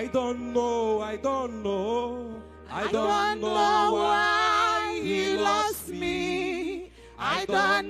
I don't know, I don't know. I, don't, know, know why he lost me. I don't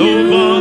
like you.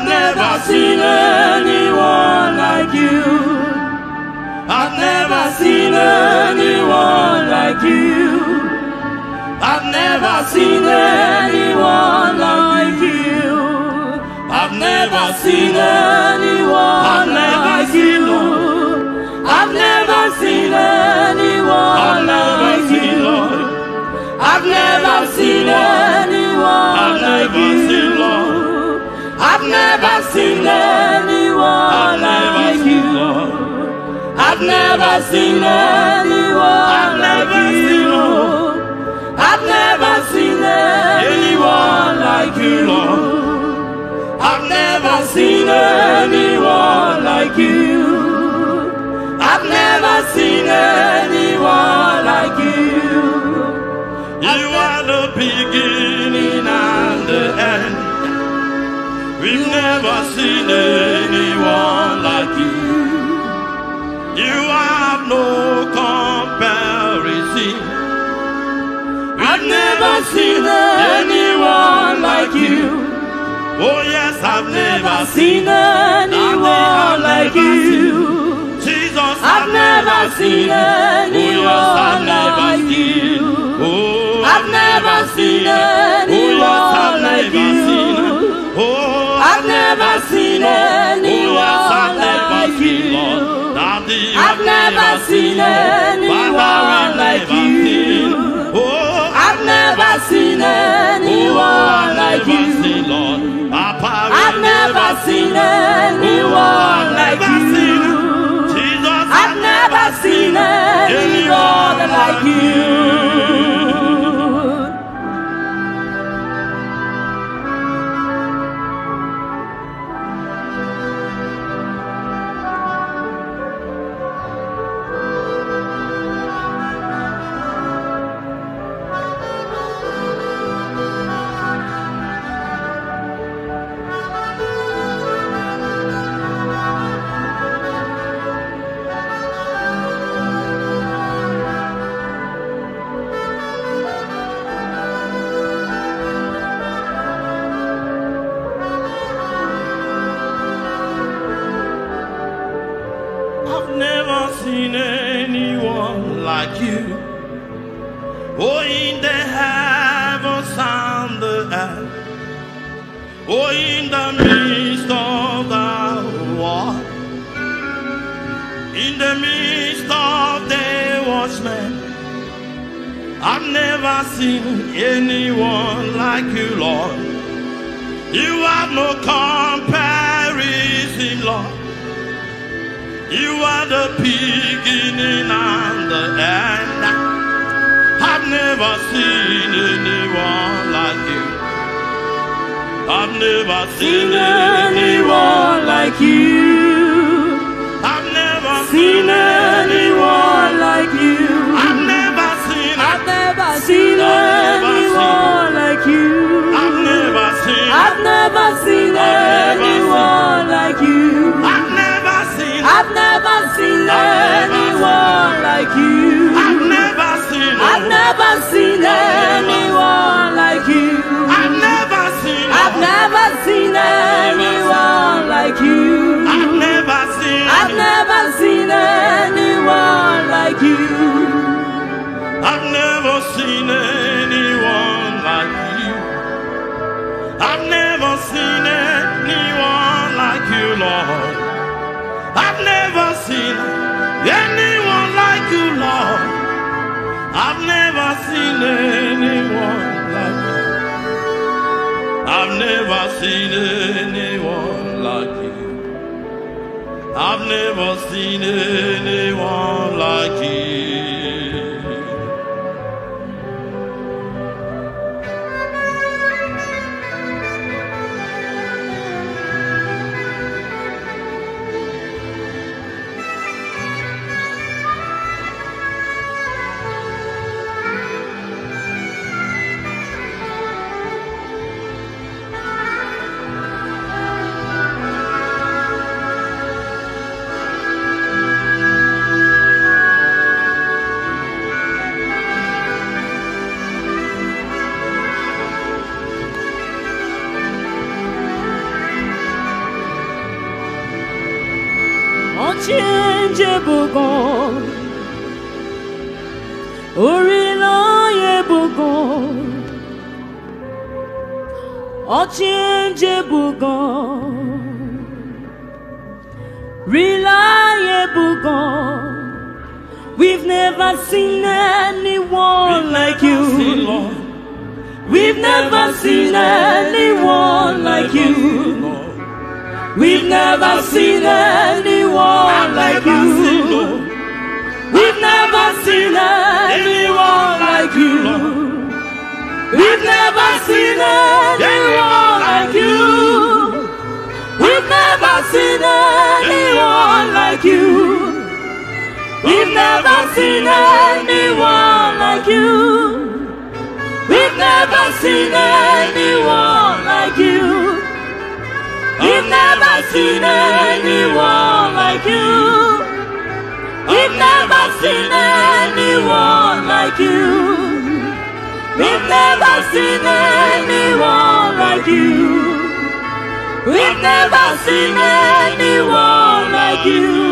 I've never seen anyone like you. I've never seen anyone like you. I've never seen anyone like you. I've never seen anyone like you. I've never seen anyone like you. I've never seen anyone like you. Never seen anyone like you. I've never seen anyone like you. I've never seen anyone like you. I've never seen anyone like you. I've never seen anyone never seen anyone like you. You have no comparison. I've never seen anyone like you. Oh yes, I've never Seen anyone like you. Jesus. I've never seen oh, anyone like you. Anyone like you. I've never seen anyone like you. I've never seen anyone like you. I've never seen anyone like you. I've never seen anyone like you. Oh, in the midst of the war. In the midst of the watchmen. I've never seen anyone like you, Lord. You have no comparison, Lord. You are the beginning and the end. I've never seen anyone like you. I've never seen Seen anyone. anyone like you. I've never Seen anyone like you. I've never seen. I've never seen anyone like you. I've never seen. I've never seen anyone like you. I've never seen. I've never seen anyone like you. I've never seen. I've never seen the I've never seen anyone like you. I've never seen anyone like you. I've never seen anyone like you, Lord. I've never seen anyone like you, Lord. I've never seen anyone like you. I've never seen anyone like you. I've never seen anyone like you. never seen anyone like you. We've never seen anyone like you. We've never seen anyone like you. We've never seen anyone like you. We've never seen anyone like you. We've never seen anyone like you. We've never seen anyone like you. We've never seen anyone like you. We've never seen anyone like you. We've never seen anyone like you. We've never seen anyone like you.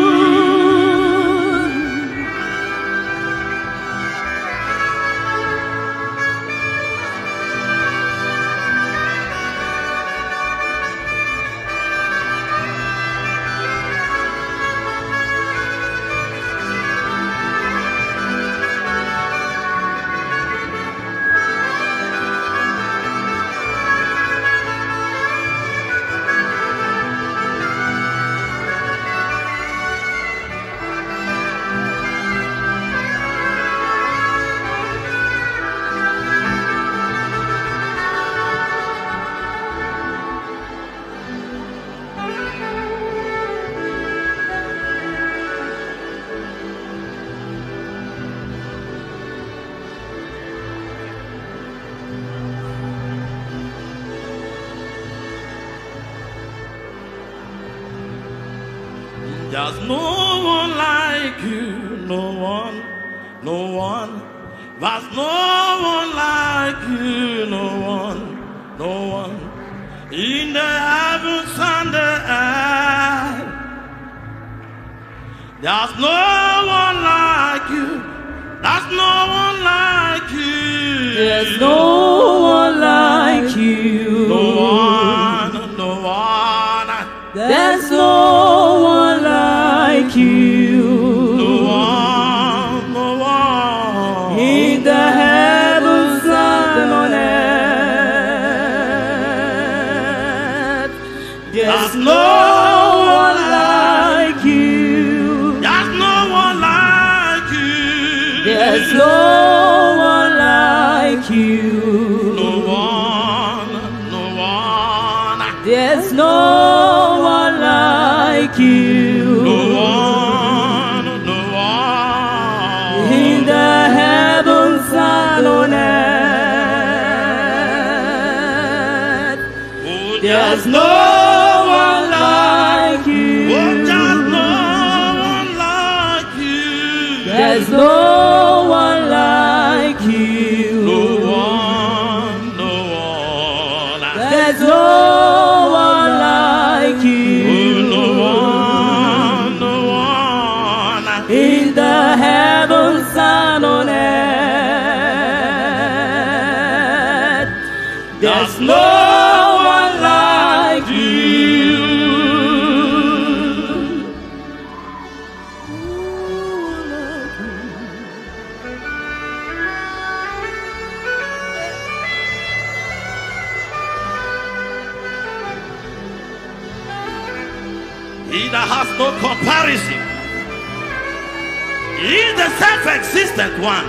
that one.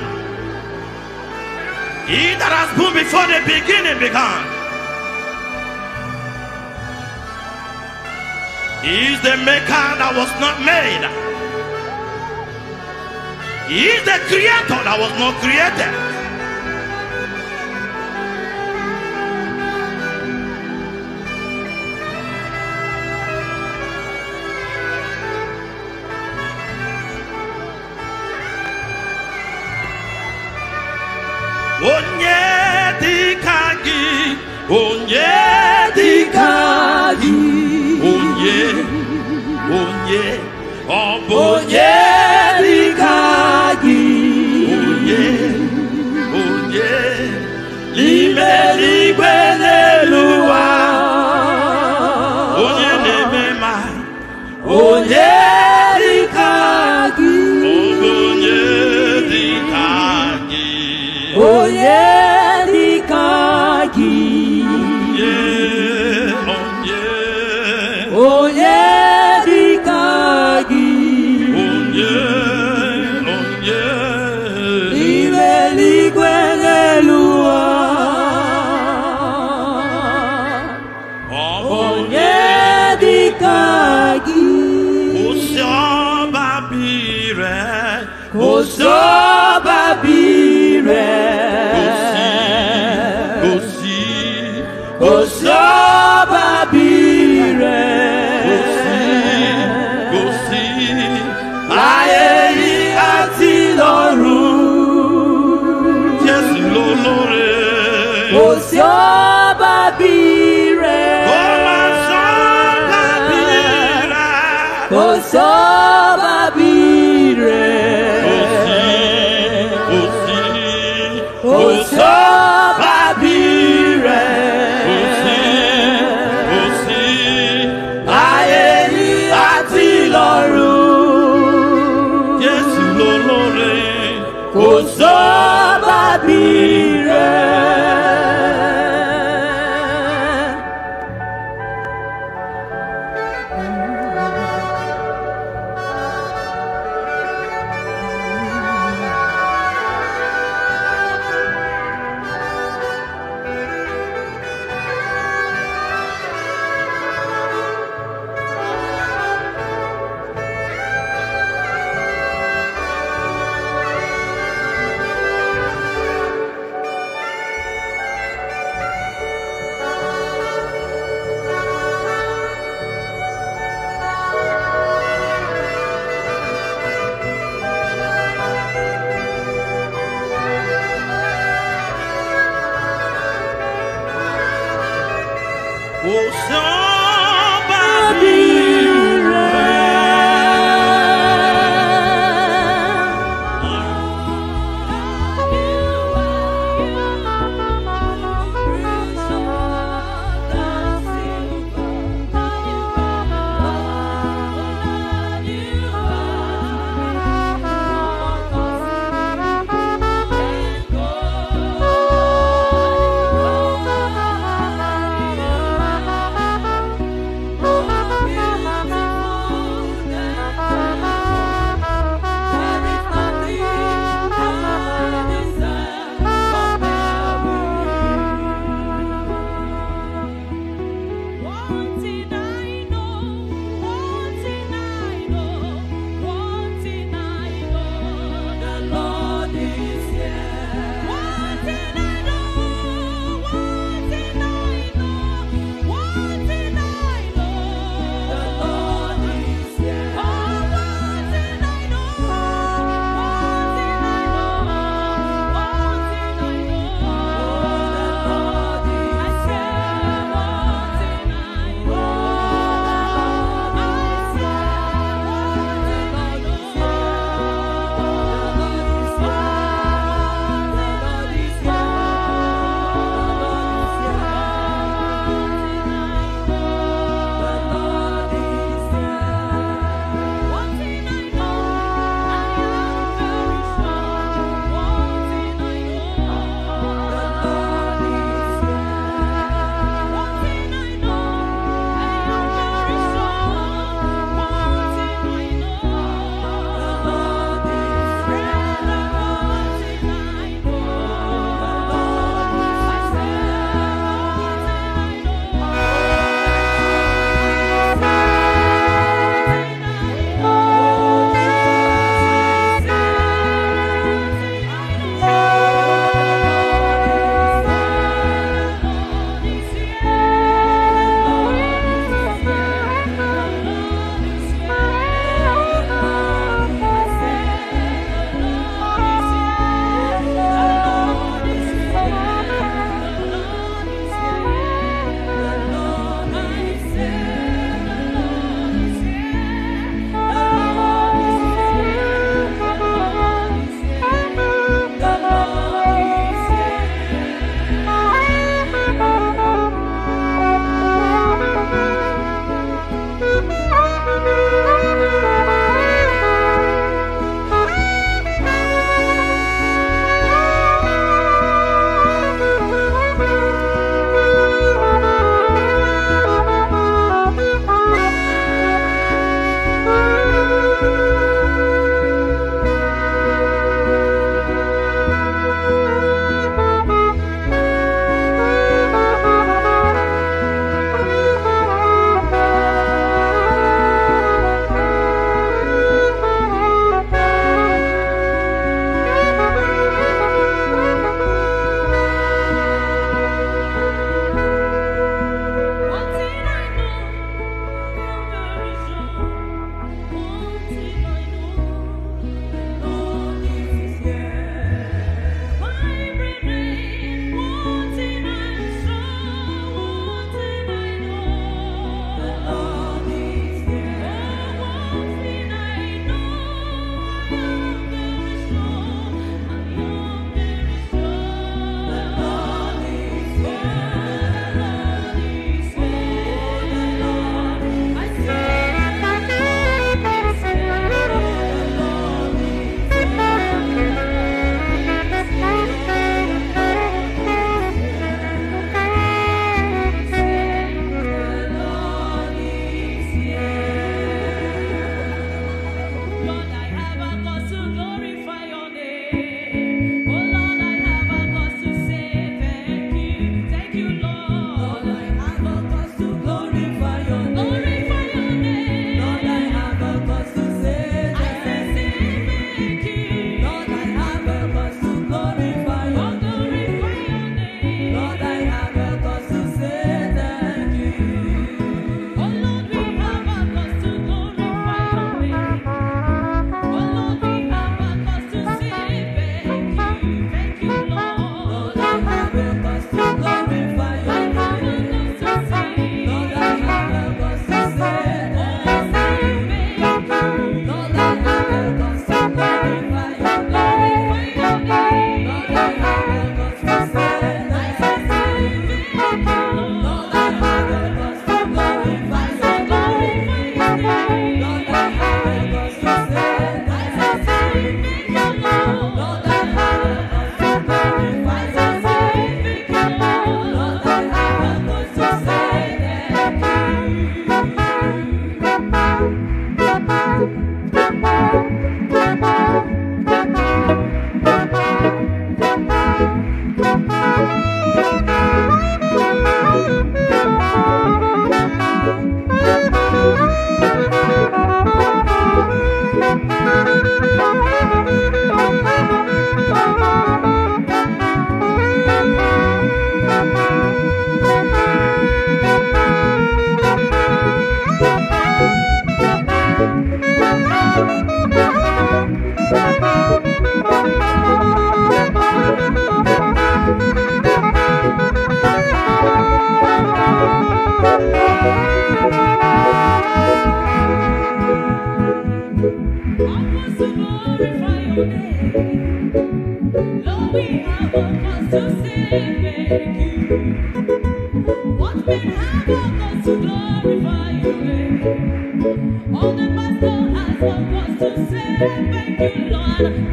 He that has been before the beginning began. He is the maker that was not made. He is the creator that was not created.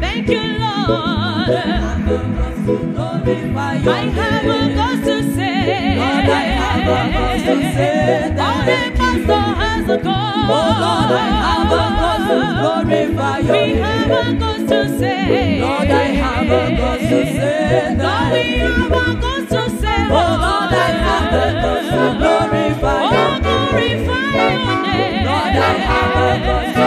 Thank you, Lord. I have a God to say. Lord, I have a God to say. that. has a God. Oh Lord, I have a God to glorify your name. We have a God to say. Lord, I have a God to say. Lord, we have a to say. Oh Lord, I have a God to glorify your name. Oh, glorify your name. Lord, I have a God to say.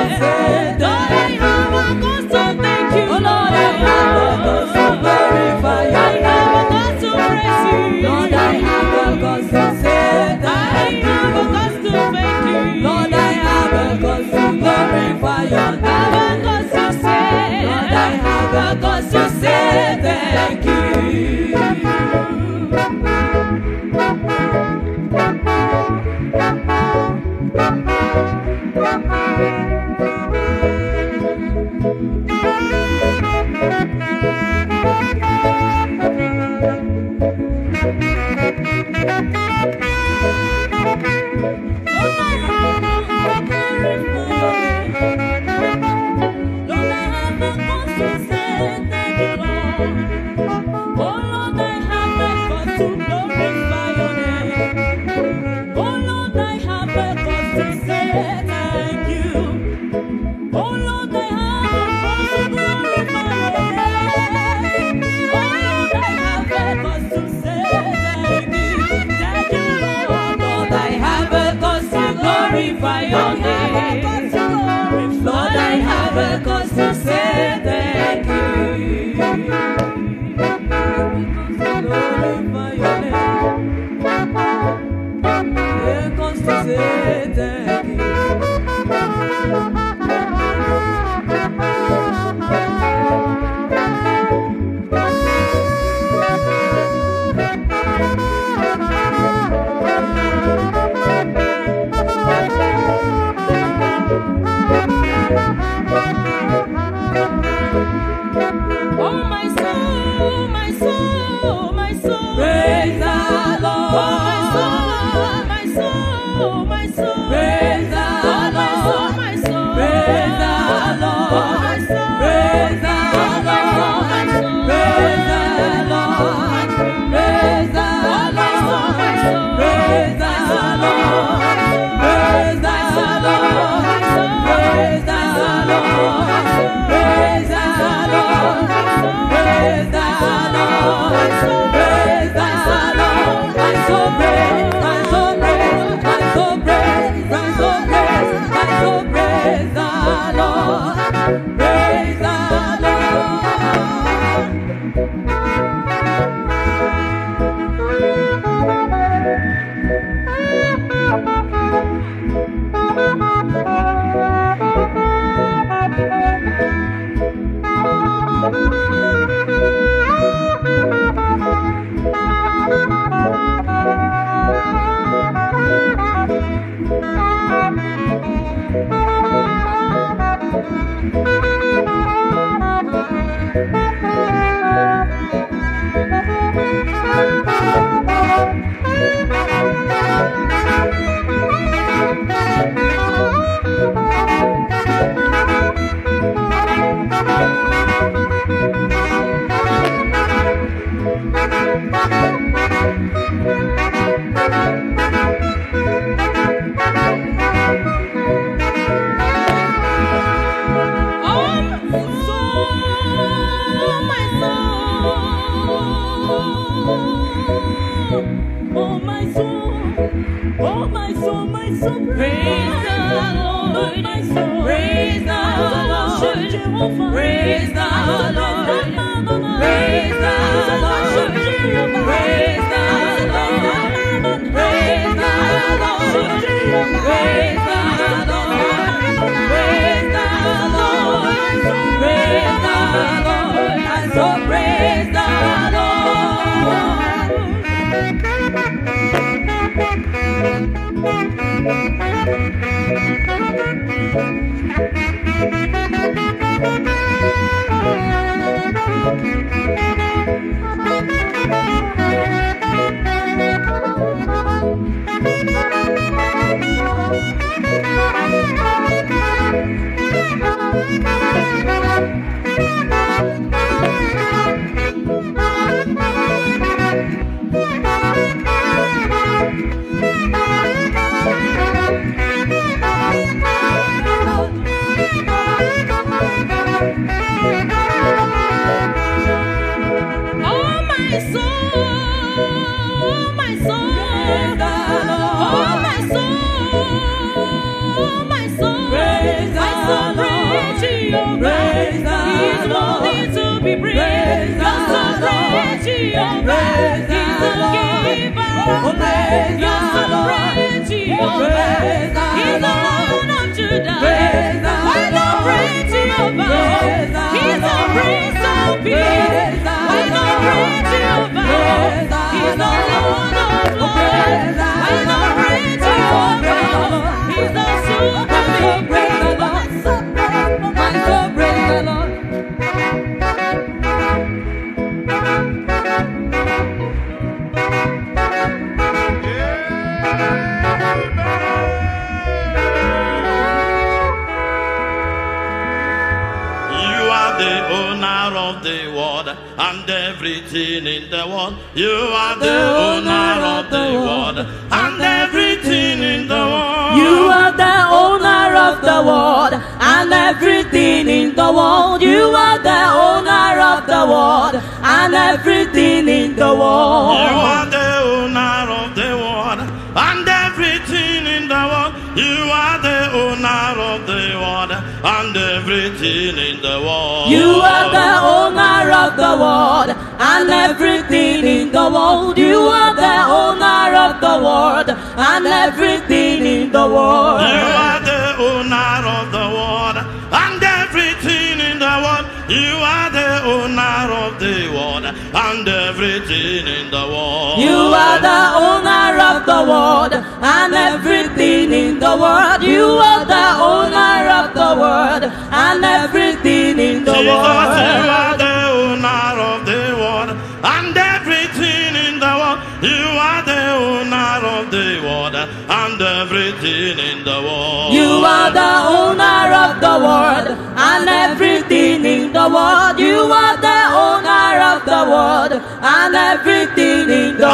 the world. You are the owner of the world and everything in the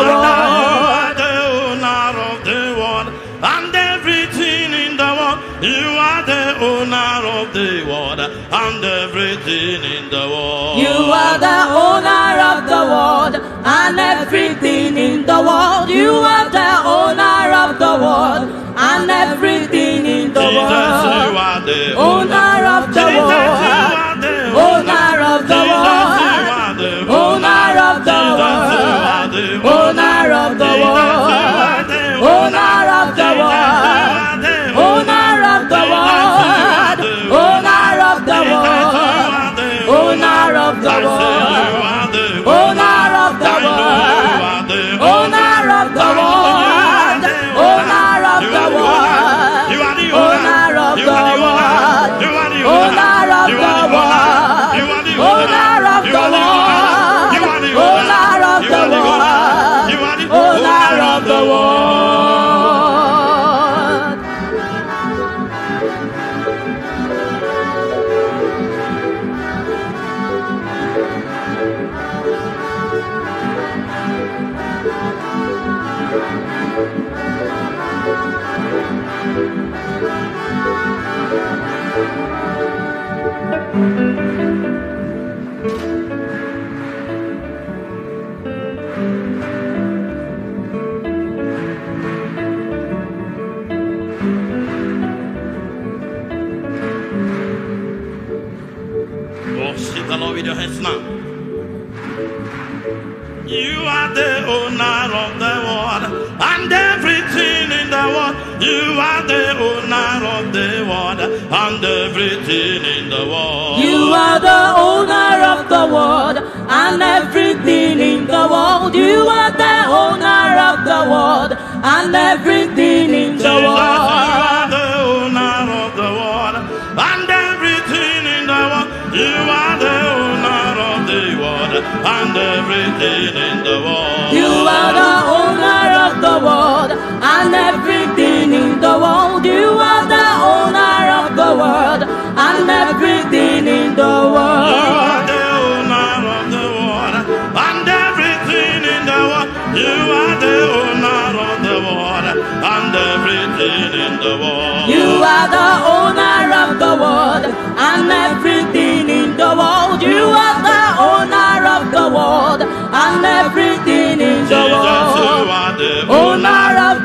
the owner of the world and everything in the world. You are the owner of the world and everything in the world. You are the owner of the world and everything in the world. You are the owner of the world and everything. the owner of the world and everything in the world. You are the owner of the world and everything in the world. You are the owner of the world and everything in the world. You are the owner of the world and everything in the world. You are the owner of the world and everything in the world. You are the are the owner of the world and everything in the world. You are the owner of the world and everything in the world. Owner of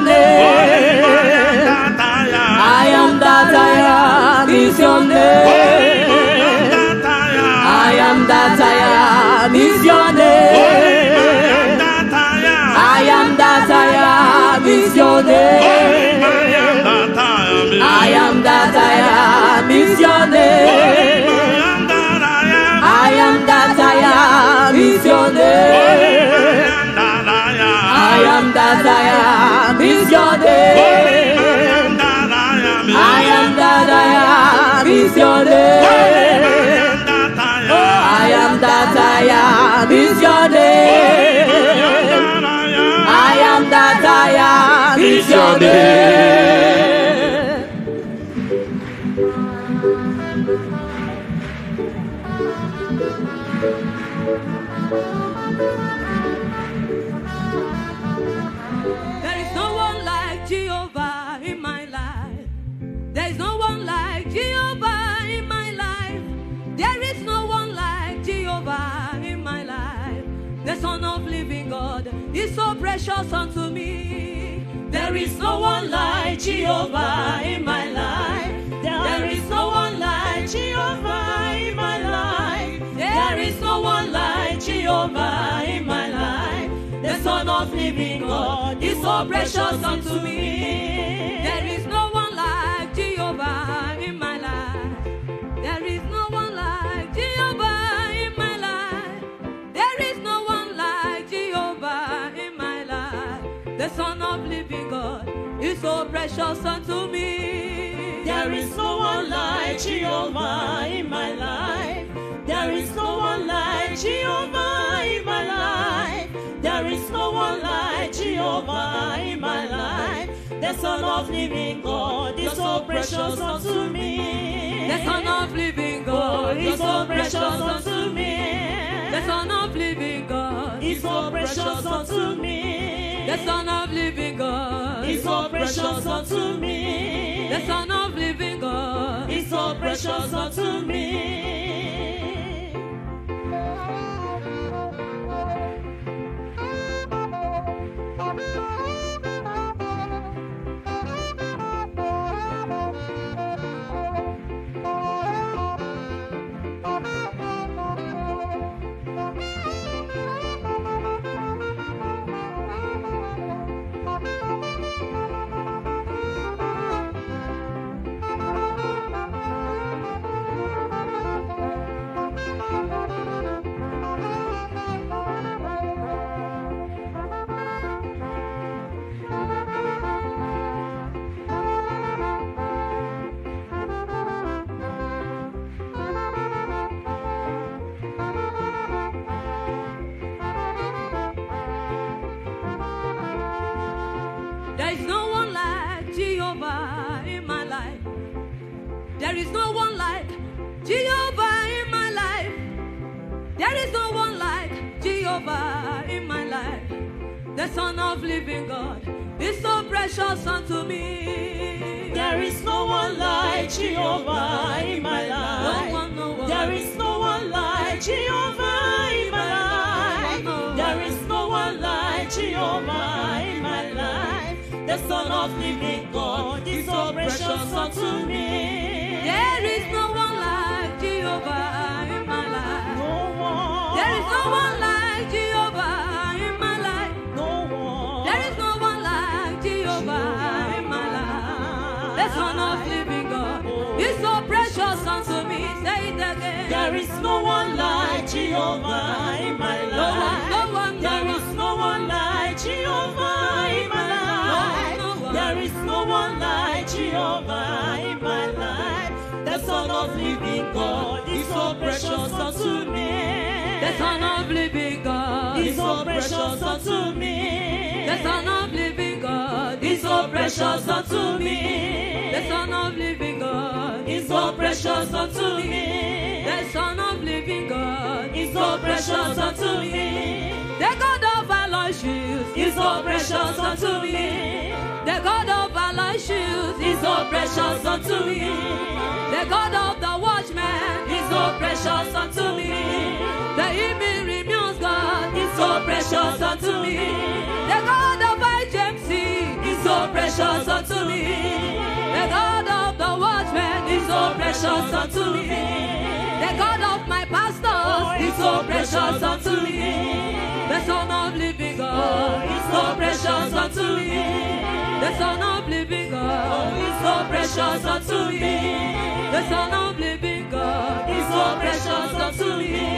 Money. Is your name. I am that I am. Is your name. I am that I am is your name. I am that I am is your name. Is so precious unto me. There is no one like Jehovah in my life. There is no one like Jehovah in my life. There is no one like Jehovah in my life. The Son of Living God is so precious unto me. So precious unto me. There is no one like Jehovah in my life. There is no one like Jehovah in my life. There is no one like Jehovah in my life. The Son of Living God is so precious unto me. The Son of Living God is so precious unto me. The Son of Living God is so precious unto me. The Son of Living God is so precious unto me. The Son of Living God is so precious unto me. There Jehovah in my life. There is no one like Jehovah in my life. the Son of Living God, is so precious unto me. There is no one like Jehovah in my life. No one, no one. There is no one like Jehovah in my life. No. There is no one like Jehovah in my life. The Son of Living God is so precious unto me. Unto me. Say it again. There is no one like Jehovah in my life. no one, There is no one like Jehovah in my life. There is no one like Jehovah in my life. The Son of Living God is so precious unto me. The Son of Living God is so precious unto me. The Son of Living God is so precious unto me. The Son of Living God is so precious unto me. The Son of Living God is so precious unto me. The God of Aloysius is so precious unto me. The God of Aloysius is so precious unto me. The God of the Watchman is so precious unto me. The Even God is so precious unto me. Precious unto me. The God of my pastors oh, is so precious unto me. The Son of Living God oh, is so precious unto me. The Son of Living God oh, is so precious unto me. The Son of Living God is so precious unto me.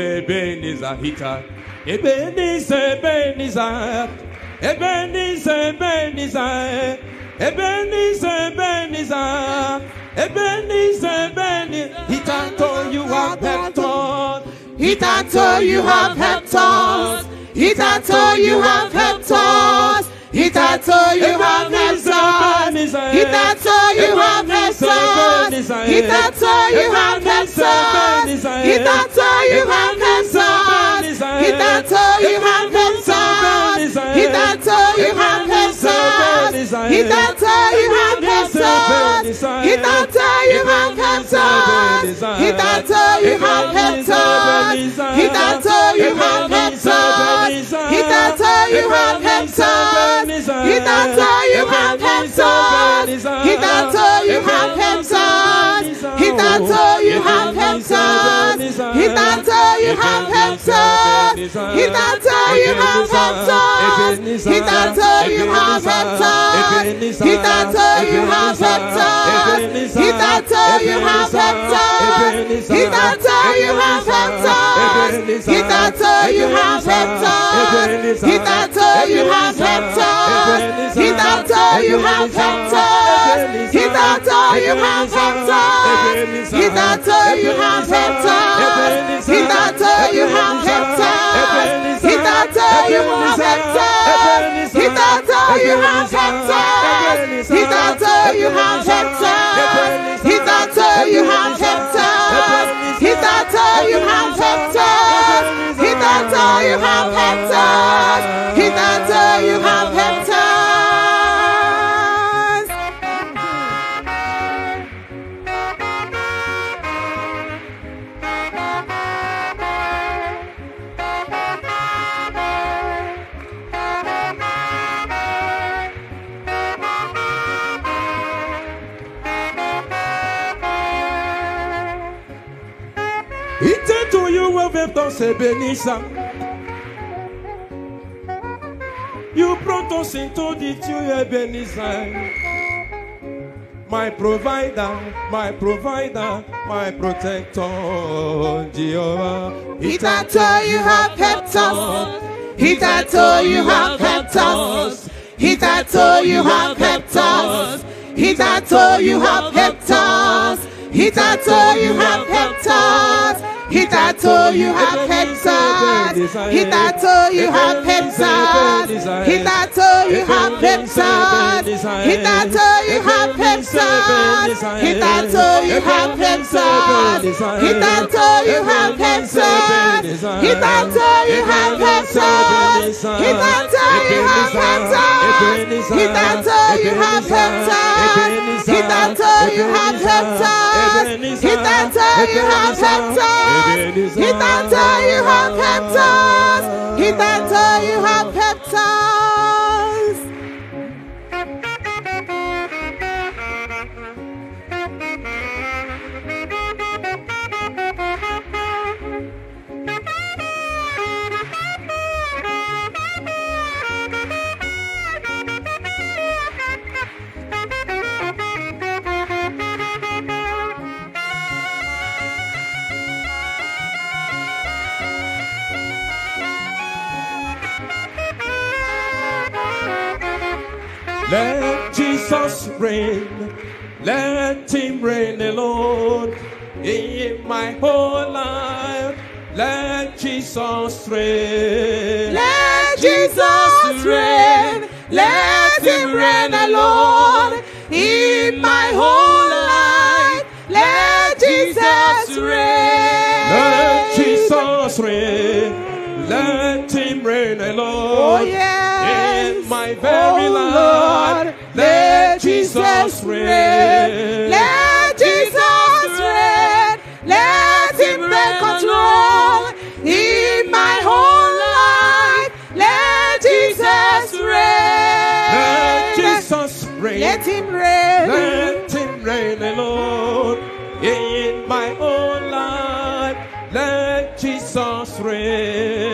Ebenezer, Hita. Ebenezer, Ebenezer. Ebenezer, Ebenezer. Ebenezer, Ebenezer. Ebenezer, Ebenezer. Hita, you have helped us. Hitherto you have helped us. Hitherto you have helped us. Hitherto you have helped. Hitherto you have us. Hitherto you have us. Hitherto you have us. Hitherto you have us. Hitherto you have us. Hitherto you have us. Hitherto you have us. Hitherto you have us. Hitherto you have us. Hitherto you have he that all you have hamsters. He that all you have hamsters. He that all you have hamsters. He that all you have hamsters helped us. Hitherto you have helped us. Hitherto you have helped us. Hitherto you have helped us. Hitherto you have helped us. Hitherto you have helped us. Hitherto you have helped us. Hitherto you have helped us. Hitherto you have helped us. Hitherto you have helped us. Hitherto you have helped us. Hitherto you have he He that you have victors. He that you have victors. He that you have victors. He that you have victors. He that you have victors. He that you have victors. lève ton se bénissant. You brought us into the Dieu bénissant. My provider, my provider, my protector, Jehovah. He that told you have kept us. He that told you have kept us. He that told you have kept us. He that told you have kept us. He that told you have kept us. Hitherto you have kept us. Hitherto you have kept us. Hitherto you have kept us. Hitherto you have kept us. Hitherto you have kept us. Hitherto you have kept us. Hitherto you have kept us. Hitherto you have kept us. Hitherto you have kept us. Hitherto you have kept us. Hitherto you have kept us. Hitherto you have kept us. Hitherto you have kept us. Let Jesus reign. Let him reign alone in my whole life. Let Jesus reign. Let Jesus reign. Let him reign alone in my whole life. Let Jesus reign. Let Jesus reign. Let him reign alone. Oh yes. My very oh. Lord. Let Jesus reign. Let Jesus reign. Let him take control in my whole life. Let Jesus reign. Let Jesus reign. Let him reign. Let him reign alone in my own life. Let Jesus reign.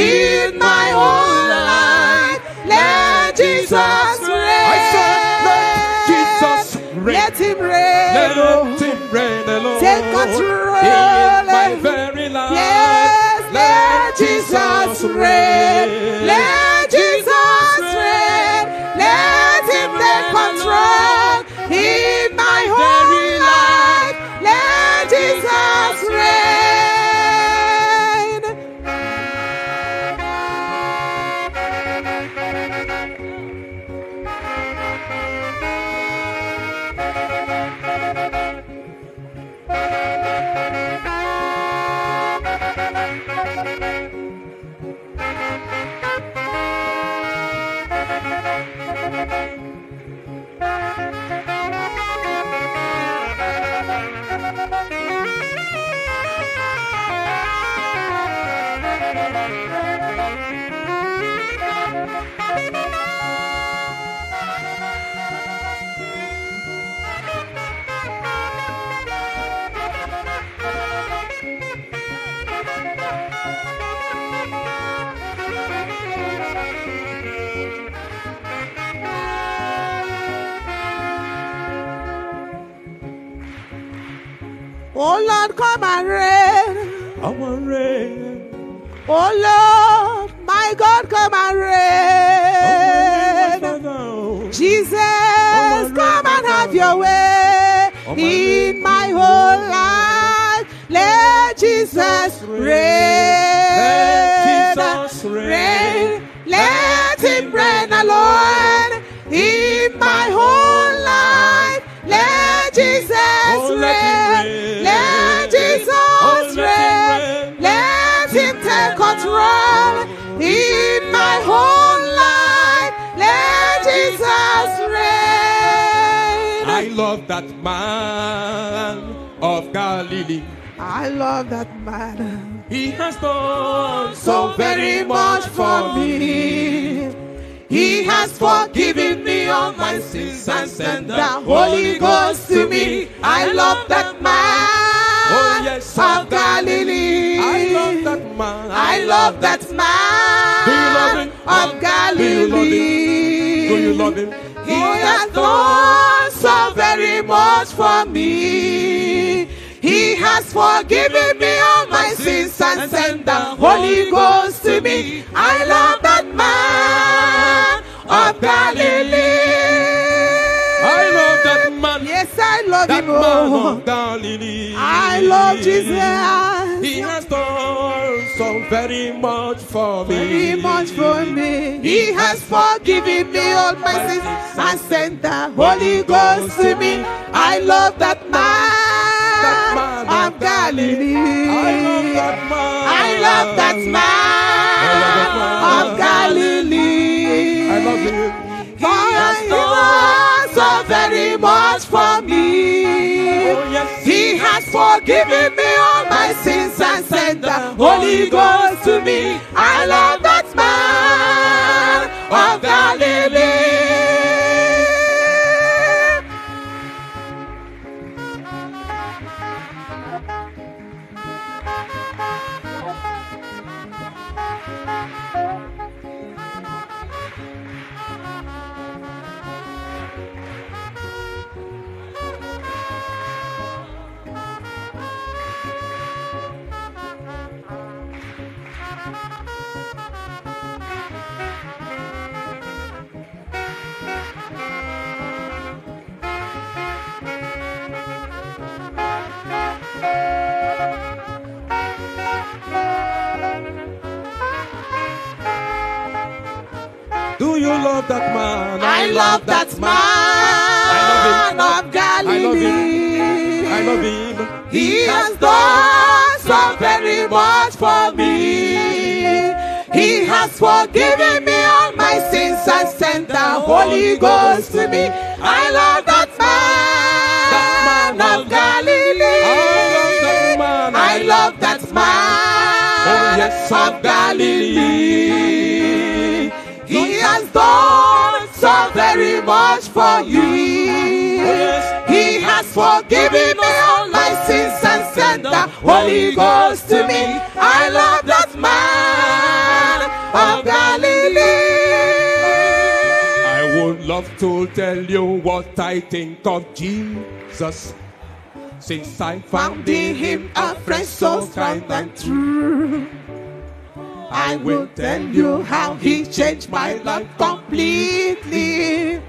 In my whole life. Let Jesus reign. I said, let Jesus reign. Let him reign. Let him reign alone Take control. in my very life. Yes, let Jesus reign. Olá! Man of Galilee. I love that man He has done so very much for me. He has forgiven me all my sins and sent the Holy Ghost to me. I love that man Oh, yes, of Galilee. I love that man. I love that man love of Do you love him? Do you love him? He has done so very much for me. He has forgiven me all my sins and sent the Holy Ghost to me. I love that man of Galilee. I love of Galilee. I love Jesus. He has done so very much for me. Very much for me. He has forgiven me all my sins and sent the Holy Ghost to me. I love that That man man of Galilee. I love that man. I love that man of Galilee. So very much for me. Oh, yes. He has forgiven me all my sins and sent the Holy Ghost to me. I love that man of Galilee. Do you love that man? I love that man of Galilee. I love him. He has done so very much for me. He has forgiven me all my sins and sent the Holy Ghost to me. I love that man, man of Galilee. Galilee. He has done so very much for you. He has forgiven me all my sins and sent the Holy Ghost to me. I love that man of Galilee. I would love to tell you what I think of Jesus. Since I found in him a friend so kind and true. I will tell you how he changed my life completely.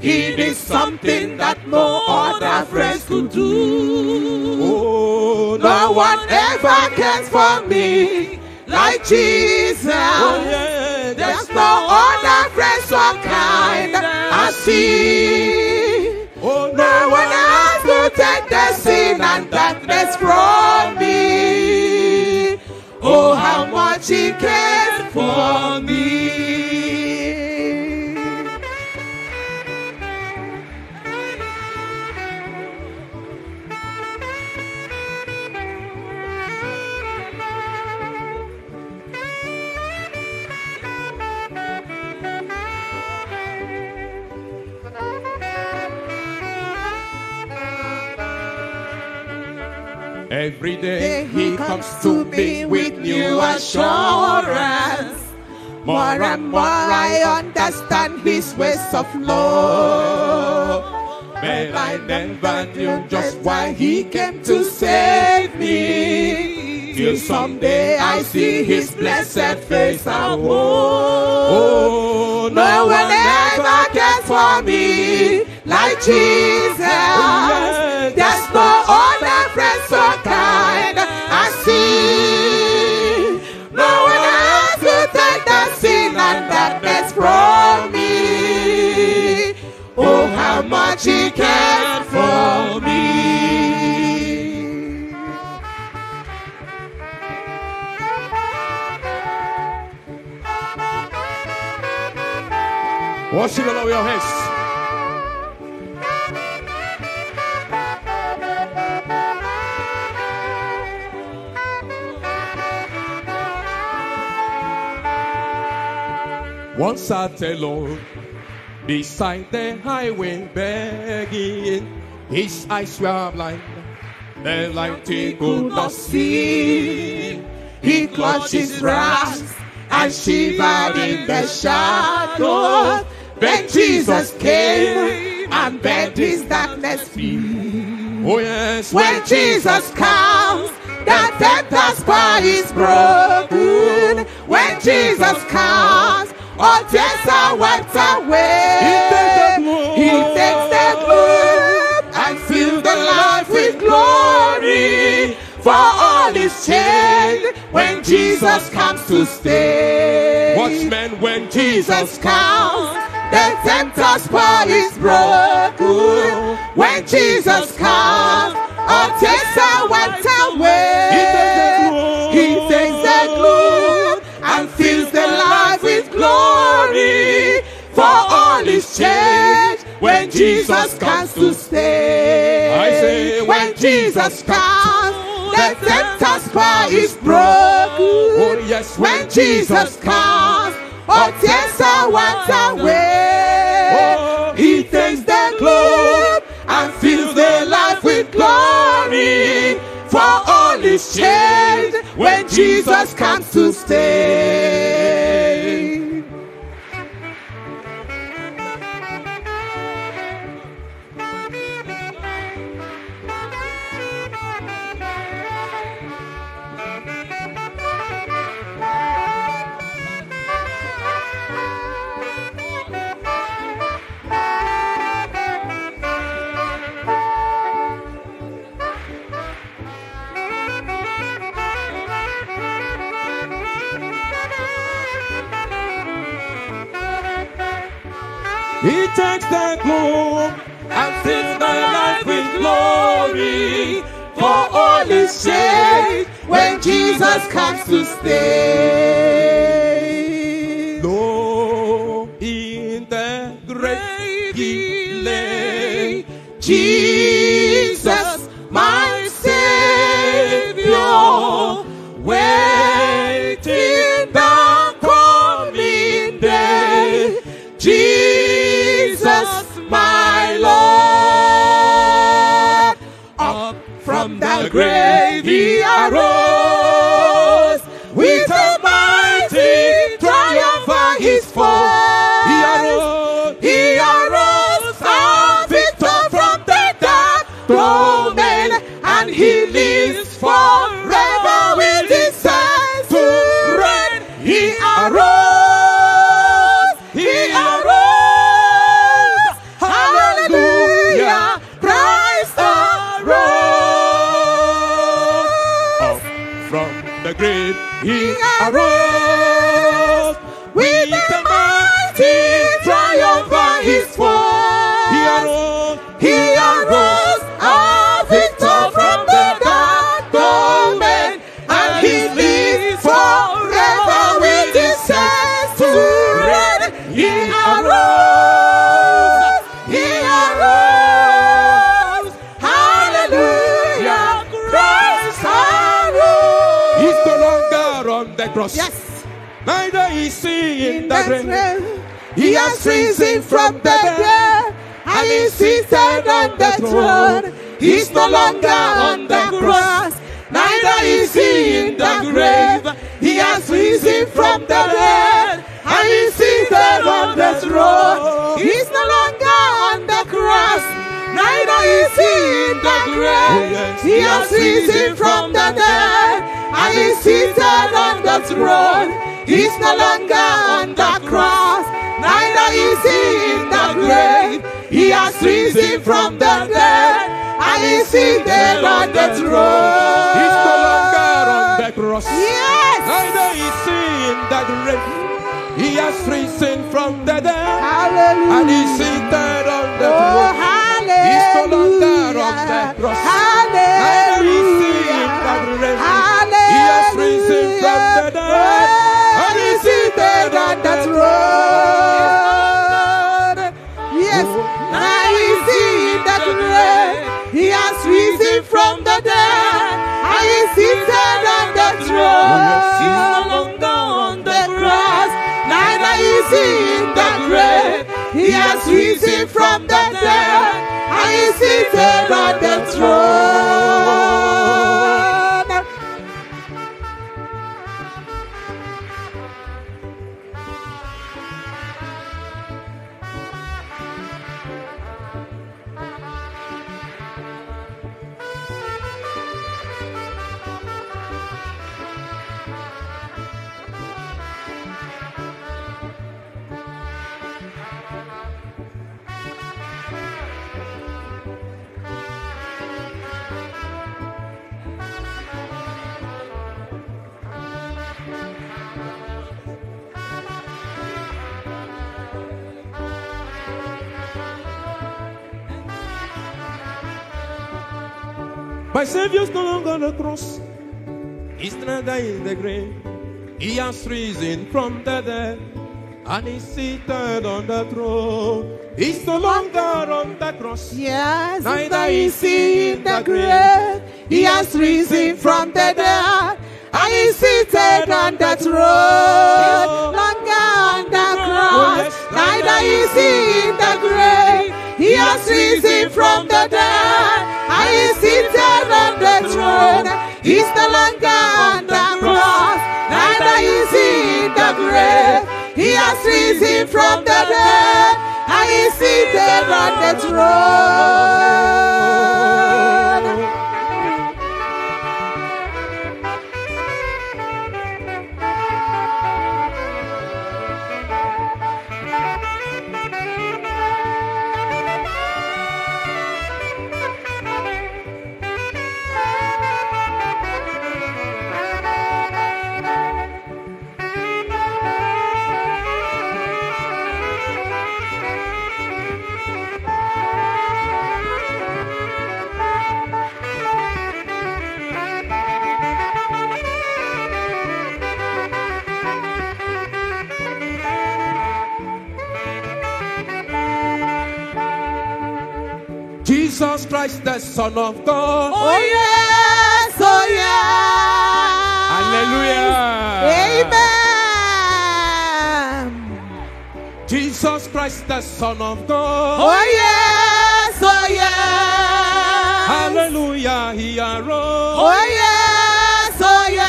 He did something that no other friends could do. Oh, No one ever cares for me like Jesus. Oh, yeah. There's no other friend so kind I see. Oh, No one else will take the sin and darkness from me. Oh, how much he cares for me. Every day he comes to me with new assurance. More and more I understand his ways of love. But I never knew just why he came to save me. Till someday I see his blessed face and oh, no one ever cares for me like Jesus. There's no so kind I see. No one else will take the sin and darkness from me. Oh, how much he cared for me. Worship the Lord with your hands. Once sat alone beside the highway begging. His eyes were blind, the light he could not see. He clutched his wrath and shivered in the shadows. Then Jesus came and bent his darkness free. Oh yes, When Jesus comes, the tempter's power is broken. When Jesus comes, all tears are wiped away. He takes the gloom and fills the life with glory. For all is changed when Jesus comes to stay. Watchmen, when Jesus comes, the tempter's power is broken. When Jesus comes, all tears are wiped away. Is changed when Jesus comes to stay. I say, when Jesus comes, the tempter's power is broken. Oh, yes, When Jesus comes, all tears are wiped away. Oh, He takes the globe and fills the life with glory. For all is changed when Jesus comes to stay. He takes the gloom and fills my life with glory. For all is changed when Jesus comes to stay. Lo, in the grave he lay. Jesus, my from he in the grave. He has risen from the dead and is seated on the throne. He's no longer on the cross, neither is he in the grave. He has risen from the dead and is seated on the throne. He's no longer on the cross, is he in the grave. He has risen from the dead and is seated on the throne. He's no longer on the cross, neither is he in the grave. He has risen from the dead and is seated on the throne. He's no longer on the cross. Yes. Neither is he in the grave. He has risen from the dead Hallelujah. and he's seated on the Oh, hallelujah. Neither is he has risen from the dead and he's seated on the throne. Yes, is he has risen from the dead. He has risen from the dead and he's seated on the throne. My Savior's no longer on the cross. He's neither in the grave. He has risen from the dead. And he's seated on the throne. He's no longer on the cross. Yes, Neither is he in the grave. He has risen from the dead. And he's seated on the throne. No Longer on the cross. Neither is he in the grave. He has risen from the dead. And he's seated on the throne. He's no longer on the cross. Neither is he in the grave. He has risen from the dead. And he's seated on the throne. Christ, the Son of God. Oh yes, oh yes. Hallelujah. Amen. Jesus Christ, the Son of God. Oh yes, oh yes. Hallelujah. He arose. Oh yes, oh yes.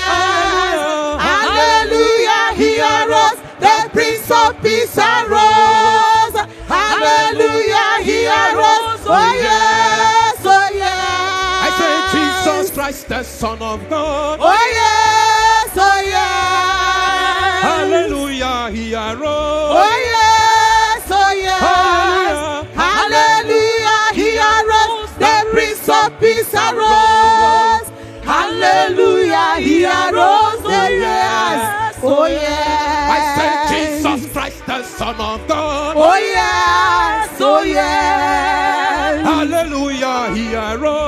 Hallelujah, he arose. The Prince of Peace arose. Hallelujah, he arose. Christ, the Son of God. Oh yes, oh yes. Hallelujah. He arose. Oh yes, oh yes. Hallelujah, he arose. The Prince of Peace arose. Hallelujah, he arose. Oh yes, oh yes. I say Jesus Christ, the Son of God. Oh yes, oh yes. Hallelujah. He arose.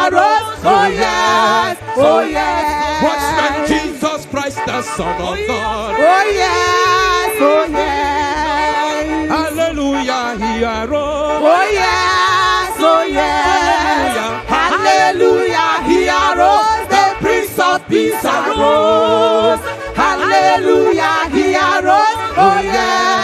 Arose. Oh yes, oh yes. Watchman Jesus Christ, the Son of oh, God. Oh yes, oh yes. Hallelujah. He arose. Oh yes, oh yes. Hallelujah, he arose. The Prince of Peace arose. Hallelujah, he arose. Oh yes,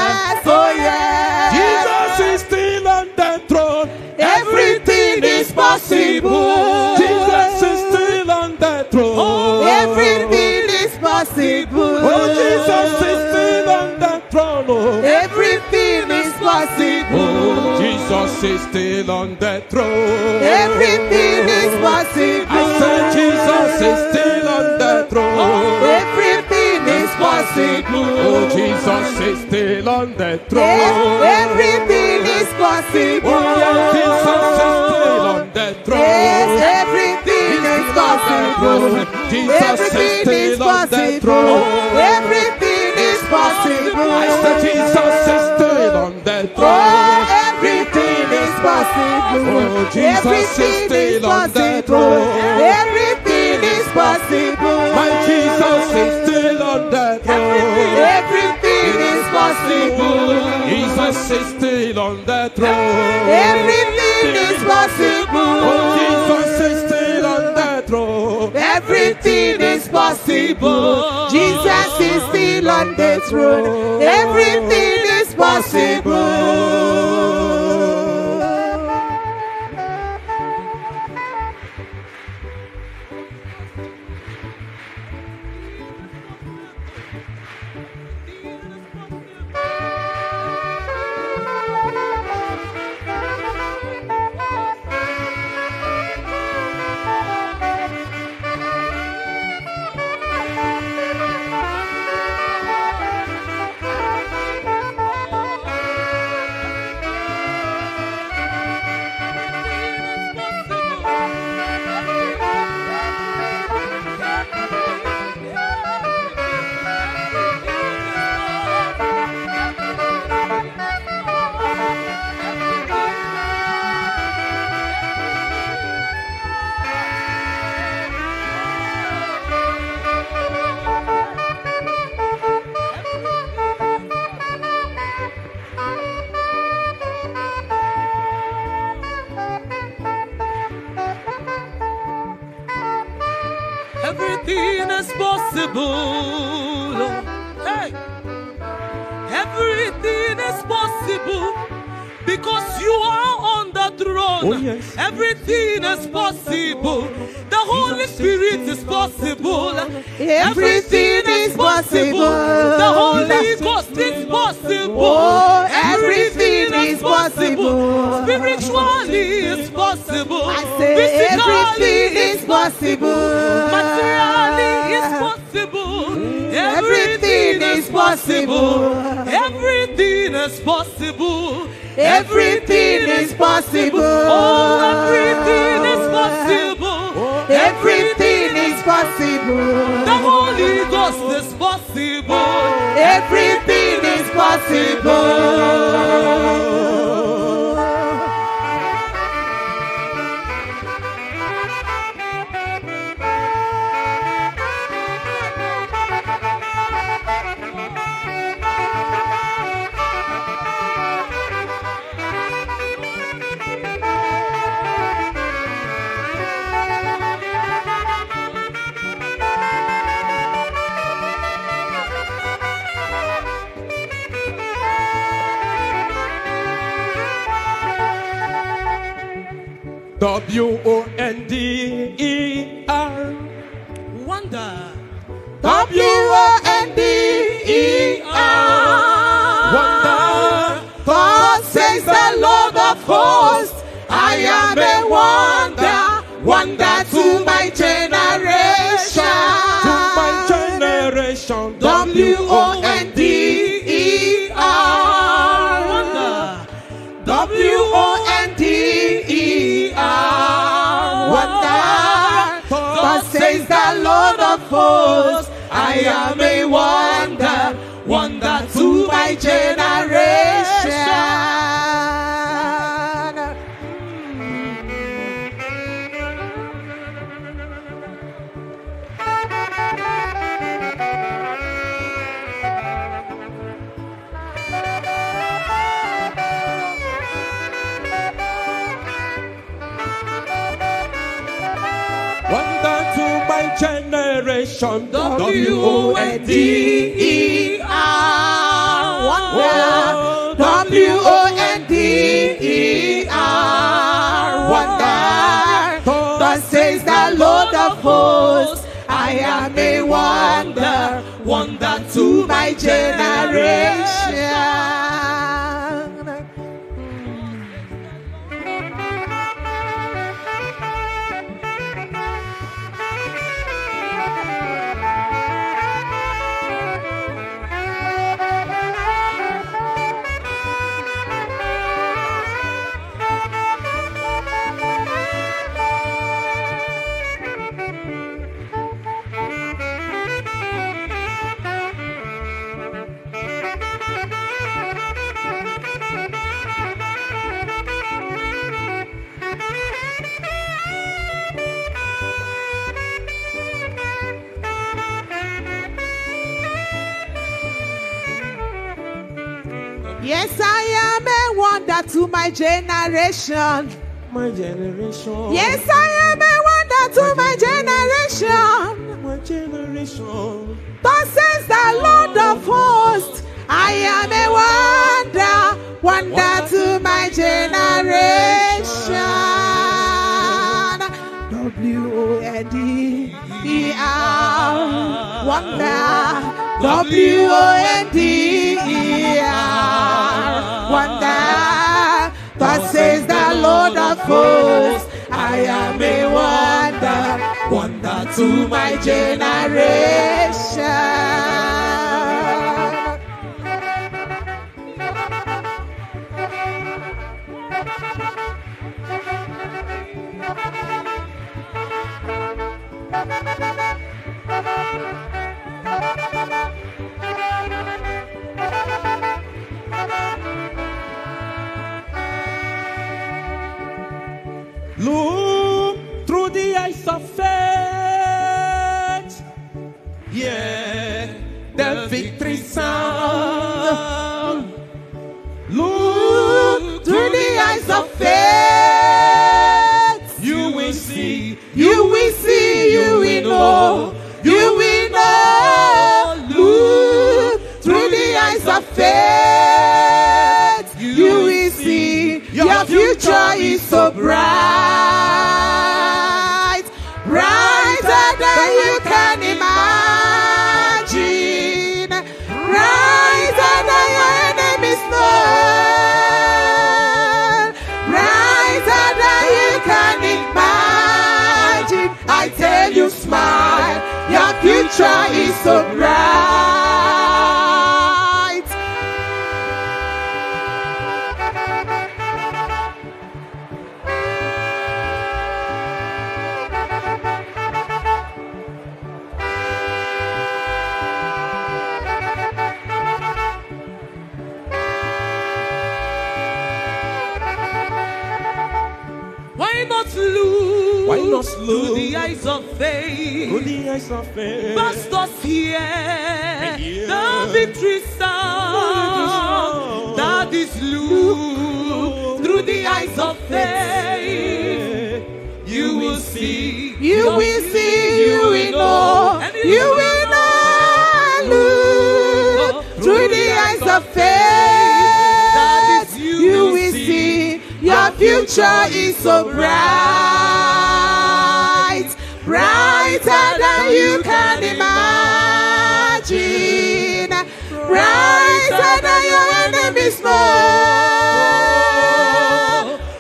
possible. Jesus is still on the throne. Oh, Everything is possible. Oh, Jesus is still on the throne. Oh, Everything is possible. Oh, Jesus is still on the throne. Everything is possible. I said Jesus is still on the throne. Everything is possible. Oh, Jesus is still on the throne. Everything is possible. Oh, yeah, Jesus possible. Jesus is Everything is still on the possible. throne. Everything is possible. I said Jesus is still on the Oh, throne. everything is possible. Oh, Jesus is Everything is still on the throne. Everything is possible. My Jesus is still on the throne. Everything is possible. Jesus is still on the throne. Everything is possible. Everything is possible. Jesus is still on the throne. Everything is possible. Because you are on the throne. Oh, yes. Everything is possible. The Holy Spirit is possible. Everything is possible. The Holy Ghost is possible. Oh, everything is possible. Spiritually is possible. I say everything is possible. Materially is possible. Everything is possible. Everything is possible. Everything is possible. Oh, everything is possible. Everything is possible. The Holy Ghost is possible. Everything is possible. W O N D E R. Wonder. W O N D E R. Wonder. Thus says the Lord of hosts, I am a wonder, wonder to my generation. To my generation. W The Lord of hosts, I am a wonder, wonder to my generation. My generation. W O N D R. Wonder. W O N D E R. Wonder. Thus says the Lord of hosts, I am a wonder, wonder to my generation. Wonder to my generation. My generation. Yes, I am a wonder to my generation. My generation. Thus says the Lord of hosts, I am a wonder, wonder to my generation. W O N D E R, wonder. W O N D E R, wonder. I am a wonder, wonder to my generation. Look through the eyes of faith. Yeah, the victory sound. Look through the eyes of faith. You will see, you will see, you will know, you will know. Look through the eyes of faith. You will see, your future is so bright. Try so bright. Pastors hear hear the victory sound. That is look through the eyes of faith. You will see. You will see, you will know, you will know. Look through the eyes of faith. You will see your future is so bright, than you can imagine, brighter than your enemies know,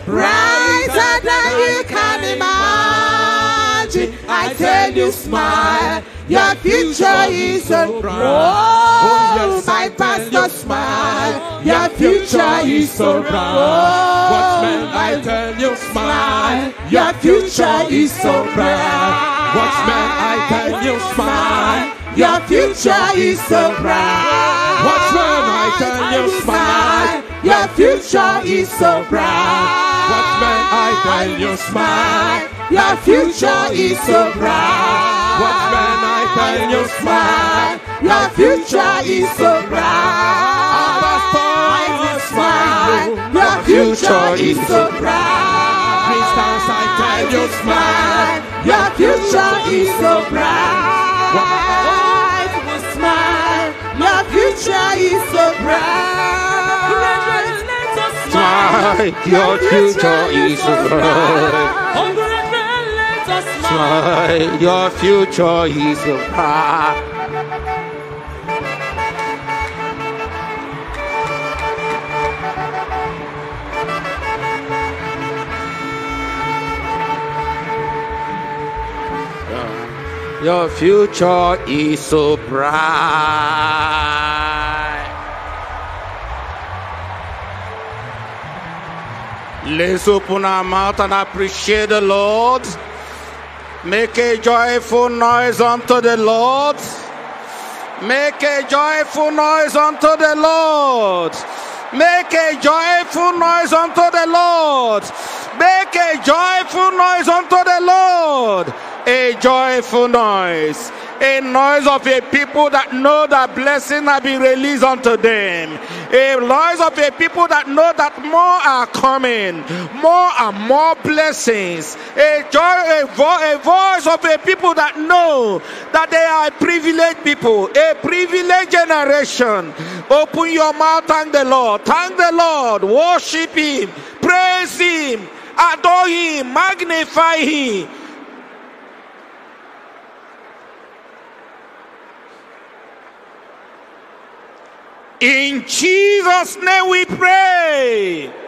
brighter than you can imagine. I tell you, smile. Your future is so bright. Oh, my pastor, smile. Your future is so bright. Watchman, I tell you, smile. Your future is so bright. Watchman, I tell you, smile. Your future is so bright. Watchman, I tell you, smile. Your future is so bright. Watchman, I tell you, smile. Your future is so bright. Watchman, I tell you, smile. Your future is so bright. smile. Your future is so bright. Christians, I tell you, smile. Your future is so bright. Smile. Your future is so bright. Smile, your future is so bright. Smile, your future is so bright. Your future is so bright. Let's open our mouth and appreciate the Lord. Make a joyful noise unto the Lord. Make a joyful noise unto the Lord. Make a joyful noise unto the Lord. Make a joyful noise unto the Lord. A joyful noise. A noise of a people that know that blessing have been released unto them. A noise of a people that know that more are coming. More and more blessings. A joy, a, vo- a voice of a people that know that they are privileged people. A privileged generation. Open your mouth, thank the Lord. Thank the Lord. Worship Him. Praise Him. Adore Him. Magnify Him. In Jesus' name we pray.